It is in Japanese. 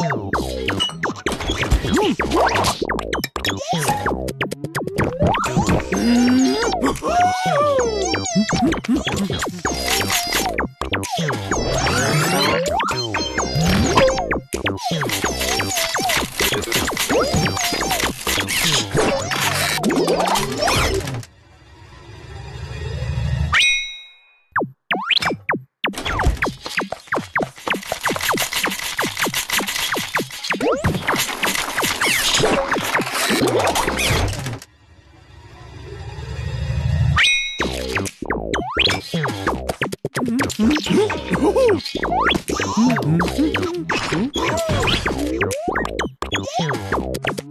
Oh! Woo! Mm-hmm.